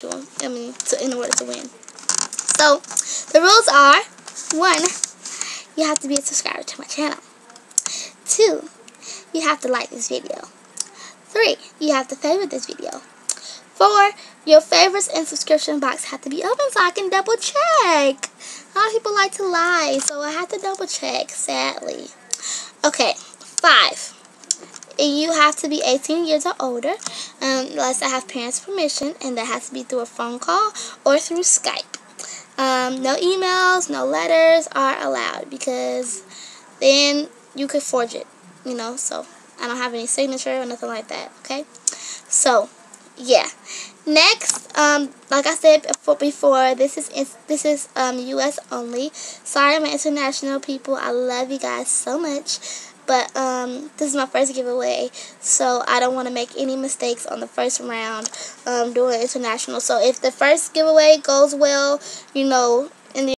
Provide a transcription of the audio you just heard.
I mean, to, in order to win. So, the rules are, one, you have to be a subscriber to my channel. Two, you have to like this video. Three, you have to favorite this video. Four, your favorites and subscription box have to be open so I can double check. A lot of people like to lie, so I have to double check, sadly. Okay, five. You have to be 18 years or older, um, unless I have parents' permission, and that has to be through a phone call or through Skype. Um, no emails, no letters are allowed because then you could forge it, you know, so I don't have any signature or nothing like that, okay? So, yeah. Next, um, like I said before, this is this is um U.S. only. Sorry, my international people. I love you guys so much, but um, this is my first giveaway, so I don't want to make any mistakes on the first round um, doing international. So if the first giveaway goes well, you know,